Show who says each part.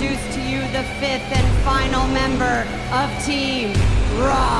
Speaker 1: introduce to you the fifth and final member of Team Raw.